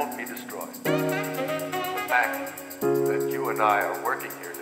won't be destroyed. The fact that you and I are working here